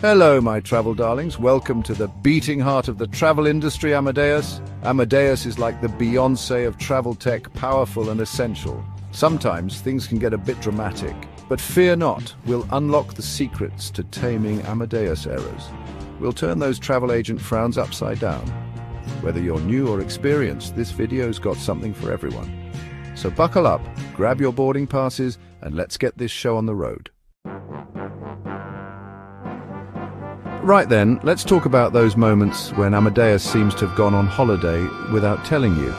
Hello, my travel darlings. Welcome to the beating heart of the travel industry, Amadeus. Amadeus is like the Beyonce of travel tech, powerful and essential. Sometimes things can get a bit dramatic, but fear not, we'll unlock the secrets to taming Amadeus errors. We'll turn those travel agent frowns upside down. Whether you're new or experienced, this video's got something for everyone. So buckle up, grab your boarding passes, and let's get this show on the road. Right then, let's talk about those moments when Amadeus seems to have gone on holiday without telling you.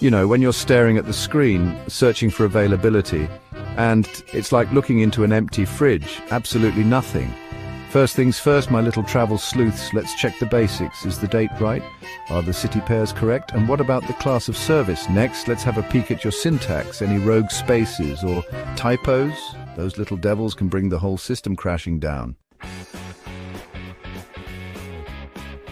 You know, when you're staring at the screen, searching for availability, and it's like looking into an empty fridge, absolutely nothing. First things first, my little travel sleuths, let's check the basics. Is the date right? Are the city pairs correct? And what about the class of service? Next, let's have a peek at your syntax. Any rogue spaces or typos? Those little devils can bring the whole system crashing down.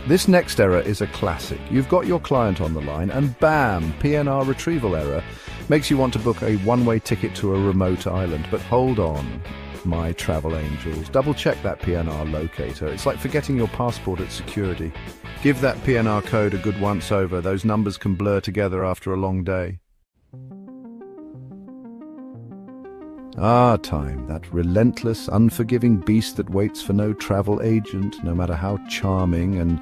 This next error is a classic. You've got your client on the line and bam, PNR retrieval error. Makes you want to book a one-way ticket to a remote island. But hold on, my travel angels. Double check that PNR locator. It's like forgetting your passport at security. Give that PNR code a good once over. Those numbers can blur together after a long day. Ah, time, that relentless, unforgiving beast that waits for no travel agent, no matter how charming, and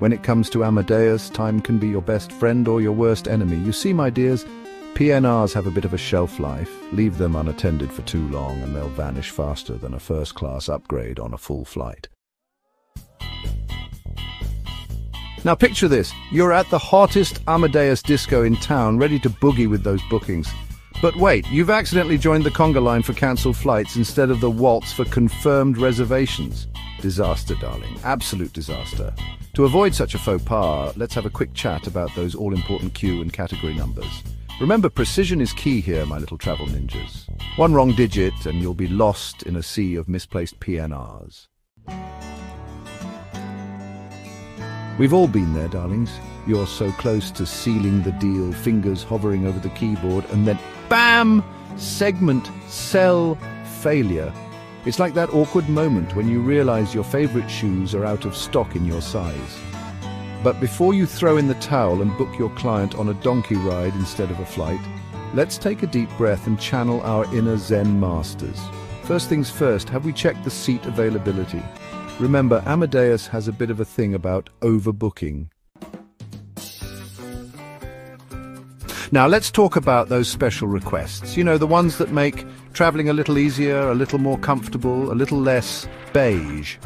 when it comes to Amadeus, time can be your best friend or your worst enemy. You see, my dears, PNRs have a bit of a shelf life. Leave them unattended for too long and they'll vanish faster than a first-class upgrade on a full flight. Now picture this, you're at the hottest Amadeus disco in town, ready to boogie with those bookings. But wait, you've accidentally joined the conga line for cancelled flights instead of the waltz for confirmed reservations. Disaster, darling. Absolute disaster. To avoid such a faux pas, let's have a quick chat about those all-important queue and category numbers. Remember, precision is key here, my little travel ninjas. One wrong digit and you'll be lost in a sea of misplaced PNRs. We've all been there, darlings. You're so close to sealing the deal, fingers hovering over the keyboard, and then BAM! Segment, sell, failure. It's like that awkward moment when you realize your favorite shoes are out of stock in your size. But before you throw in the towel and book your client on a donkey ride instead of a flight, let's take a deep breath and channel our inner Zen masters. First things first, have we checked the seat availability? Remember, Amadeus has a bit of a thing about overbooking. Now let's talk about those special requests. You know, the ones that make travelling a little easier, a little more comfortable, a little less beige.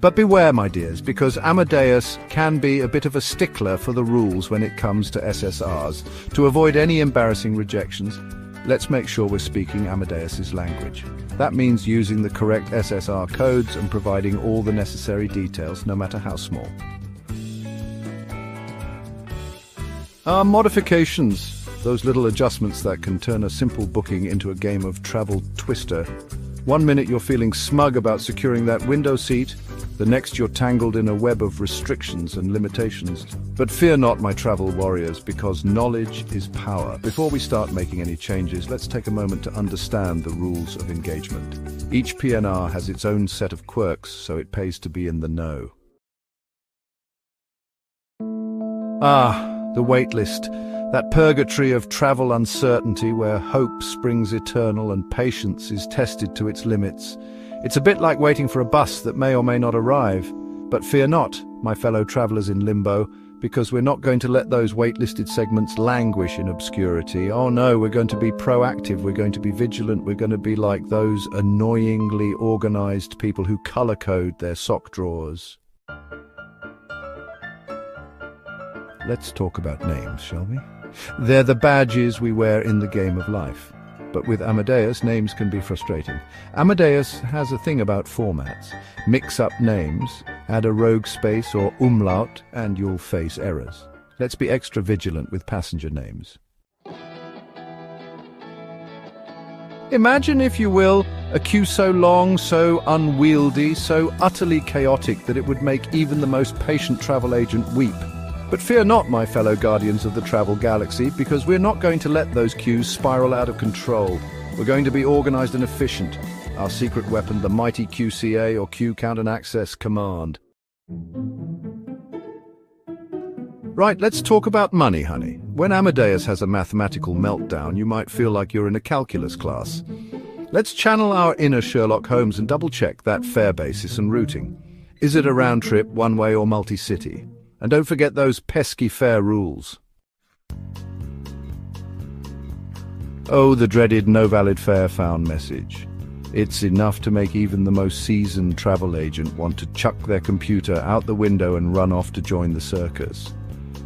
But beware, my dears, because Amadeus can be a bit of a stickler for the rules when it comes to SSRs. To avoid any embarrassing rejections, let's make sure we're speaking Amadeus's language. That means using the correct SSR codes and providing all the necessary details, no matter how small. Our modifications, those little adjustments that can turn a simple booking into a game of travel twister. One minute you're feeling smug about securing that window seat, the next you're tangled in a web of restrictions and limitations. But fear not, my travel warriors, because knowledge is power. Before we start making any changes, let's take a moment to understand the rules of engagement. Each PNR has its own set of quirks, so it pays to be in the know. Ah, the waitlist, that purgatory of travel uncertainty where hope springs eternal and patience is tested to its limits. It's a bit like waiting for a bus that may or may not arrive. But fear not, my fellow travellers in limbo, because we're not going to let those waitlisted segments languish in obscurity. Oh no, we're going to be proactive, we're going to be vigilant, we're going to be like those annoyingly organised people who colour code their sock drawers. Let's talk about names, shall we? They're the badges we wear in the game of life. But with Amadeus, names can be frustrating. Amadeus has a thing about formats. Mix up names, add a rogue space or umlaut, and you'll face errors. Let's be extra vigilant with passenger names. Imagine, if you will, a queue so long, so unwieldy, so utterly chaotic that it would make even the most patient travel agent weep. But fear not, my fellow guardians of the travel galaxy, because we're not going to let those queues spiral out of control. We're going to be organized and efficient. Our secret weapon, the mighty QCA or Q Count and Access Command. Right, let's talk about money, honey. When Amadeus has a mathematical meltdown, you might feel like you're in a calculus class. Let's channel our inner Sherlock Holmes and double-check that fare basis and routing. Is it a round trip, one-way or multi-city? And don't forget those pesky fare rules. Oh, the dreaded no valid fare found message. It's enough to make even the most seasoned travel agent want to chuck their computer out the window and run off to join the circus.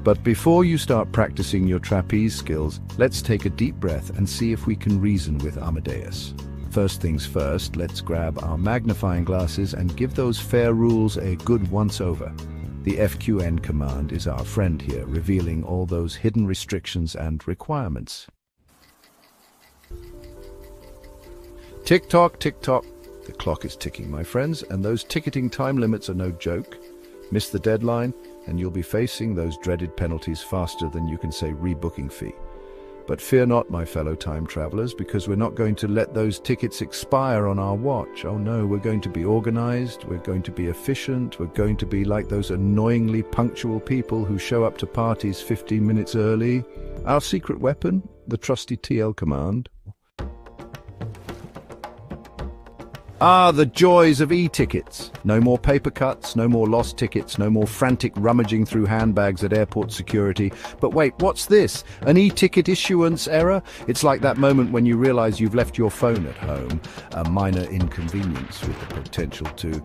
But before you start practicing your trapeze skills, let's take a deep breath and see if we can reason with Amadeus. First things first, let's grab our magnifying glasses and give those fare rules a good once-over. The FQN command is our friend here, revealing all those hidden restrictions and requirements. Tick-tock, tick-tock. The clock is ticking, my friends, and those ticketing time limits are no joke. Miss the deadline, and you'll be facing those dreaded penalties faster than you can say rebooking fee. But fear not, my fellow time travelers, because we're not going to let those tickets expire on our watch. Oh no, we're going to be organized, we're going to be efficient, we're going to be like those annoyingly punctual people who show up to parties 15 minutes early. Our secret weapon, the trusty TL command, Ah, the joys of e-tickets. No more paper cuts, no more lost tickets, no more frantic rummaging through handbags at airport security. But wait, what's this? An e-ticket issuance error? It's like that moment when you realize you've left your phone at home. A minor inconvenience with the potential to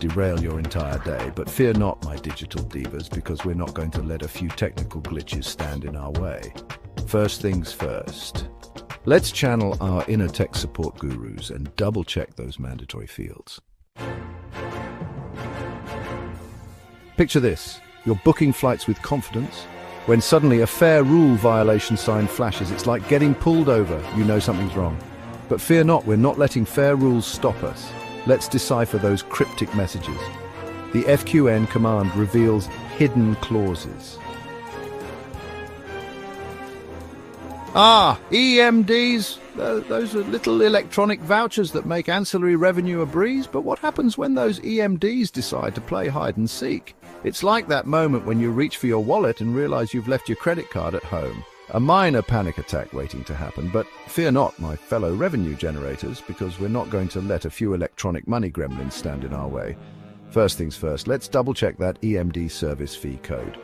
derail your entire day. But fear not, my digital divas, because we're not going to let a few technical glitches stand in our way. First things first. Let's channel our inner tech support gurus and double check those mandatory fields. Picture this. You're booking flights with confidence. When suddenly a fare rule violation sign flashes, it's like getting pulled over. You know something's wrong. But fear not, we're not letting fare rules stop us. Let's decipher those cryptic messages. The FQN command reveals hidden clauses. Ah, EMDs. those are little electronic vouchers that make ancillary revenue a breeze, but what happens when those EMDs decide to play hide and seek? It's like that moment when you reach for your wallet and realize you've left your credit card at home. A minor panic attack waiting to happen, but fear not, my fellow revenue generators, because we're not going to let a few electronic money gremlins stand in our way. First things first, let's double check that EMD service fee code.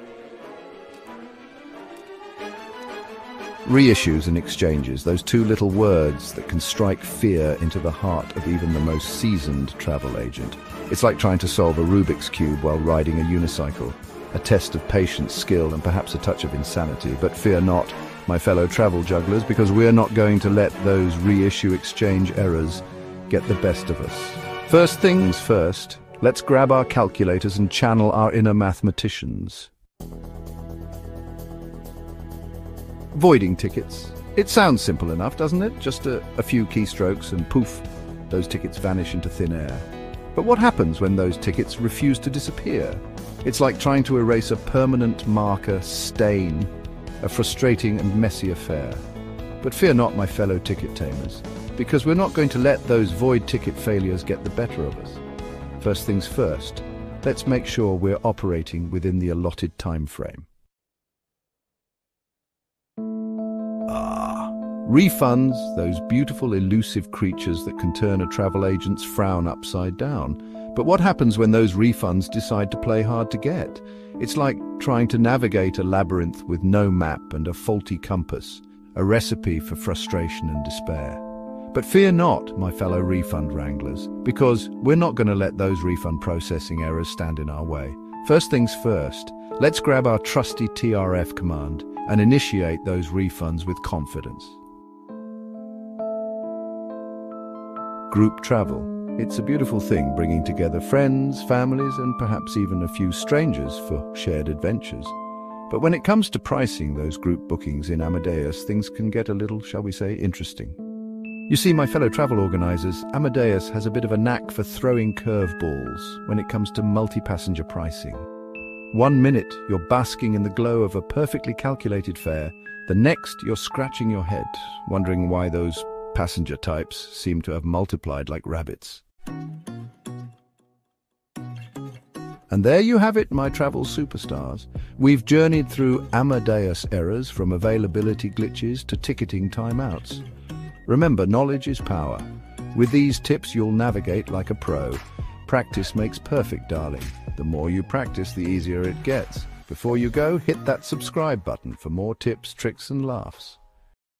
Reissues and exchanges, those two little words that can strike fear into the heart of even the most seasoned travel agent. It's like trying to solve a Rubik's Cube while riding a unicycle. A test of patience, skill, and perhaps a touch of insanity. But fear not, my fellow travel jugglers, because we're not going to let those reissue exchange errors get the best of us. First things first, let's grab our calculators and channel our inner mathematicians. Voiding tickets. It sounds simple enough, doesn't it? Just a, a few keystrokes and poof, those tickets vanish into thin air. But what happens when those tickets refuse to disappear? It's like trying to erase a permanent marker stain, a frustrating and messy affair. But fear not, my fellow ticket tamers, because we're not going to let those void ticket failures get the better of us. First things first, let's make sure we're operating within the allotted time frame. Refunds, those beautiful elusive creatures that can turn a travel agent's frown upside down. But what happens when those refunds decide to play hard to get? It's like trying to navigate a labyrinth with no map and a faulty compass, a recipe for frustration and despair. But fear not, my fellow refund wranglers, because we're not going to let those refund processing errors stand in our way. First things first, let's grab our trusty TRF command and initiate those refunds with confidence. Group travel. It's a beautiful thing bringing together friends, families, and perhaps even a few strangers for shared adventures. But when it comes to pricing those group bookings in Amadeus, things can get a little, shall we say, interesting. You see, my fellow travel organizers, Amadeus has a bit of a knack for throwing curveballs when it comes to multi-passenger pricing. One minute, you're basking in the glow of a perfectly calculated fare. The next, you're scratching your head, wondering why those passenger types seem to have multiplied like rabbits. And there you have it, my travel superstars. We've journeyed through Amadeus errors from availability glitches to ticketing timeouts. Remember, knowledge is power. With these tips, you'll navigate like a pro. Practice makes perfect, darling. The more you practice, the easier it gets. Before you go, hit that subscribe button for more tips, tricks and laughs.